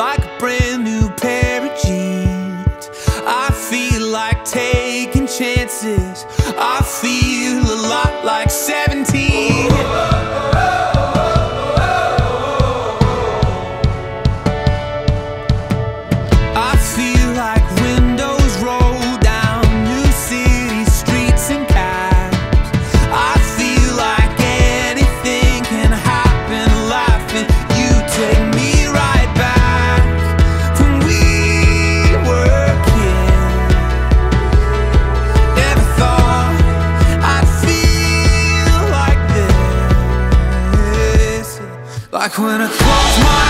like a brand new pair of jeans. I feel like taking. Back when I close my eyes.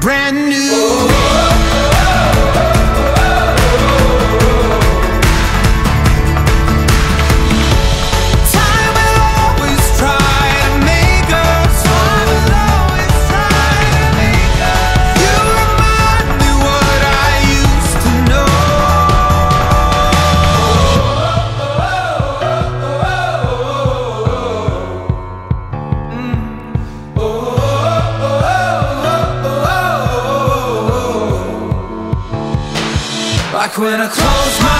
brand new. Like when I close my